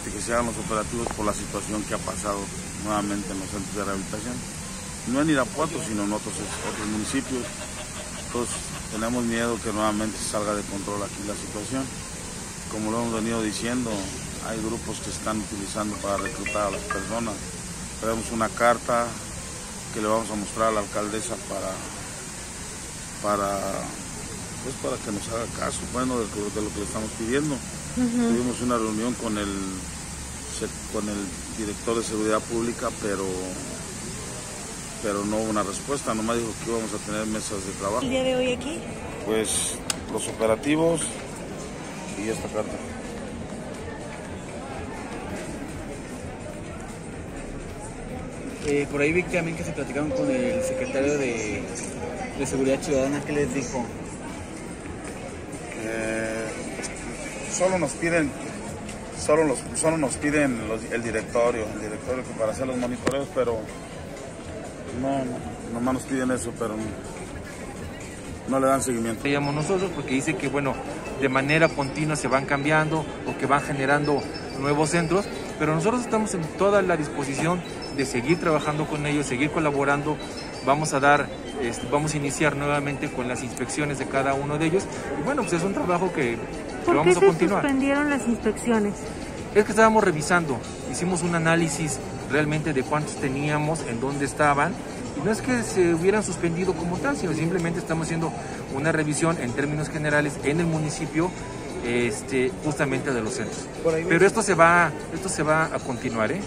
que se hagan los operativos por la situación que ha pasado nuevamente en los centros de rehabilitación. No en Irapuato, sino en otros, otros municipios. Entonces tenemos miedo que nuevamente salga de control aquí la situación. Como lo hemos venido diciendo, hay grupos que están utilizando para reclutar a las personas. Tenemos una carta que le vamos a mostrar a la alcaldesa para, para, pues para que nos haga caso bueno, de, lo que le estamos pidiendo. Tuvimos una reunión con el, con el director de seguridad pública, pero pero no hubo una respuesta, nomás dijo que íbamos a tener mesas de trabajo. ¿El día de hoy aquí? Pues los operativos y esta carta. Eh, por ahí vi también que se platicaron con el secretario de, Seguridad Ciudadana, ¿qué les dijo? Eh, solo nos piden, solo, los, solo nos piden el directorio, el directorio para hacer los monitoreos, pero no, no, nomás nos piden eso, pero no, le dan seguimiento. Digamos nosotros porque dice que bueno, de manera continua se van cambiando o que van generando nuevos centros, pero nosotros estamos en toda la disposición de seguir trabajando con ellos, seguir colaborando. Vamos a dar, este, vamos a iniciar nuevamente con las inspecciones de cada uno de ellos. Y bueno, pues es un trabajo que, ¿Por vamos qué a continuar. se suspendieron las inspecciones? Es que estábamos revisando, hicimos un análisis realmente de cuántos teníamos, en dónde estaban. Y no es que se hubieran suspendido como tal, sino simplemente estamos haciendo una revisión en términos generales en el municipio este, justamente de los centros. Pero esto se va, esto se va a continuar, ¿eh?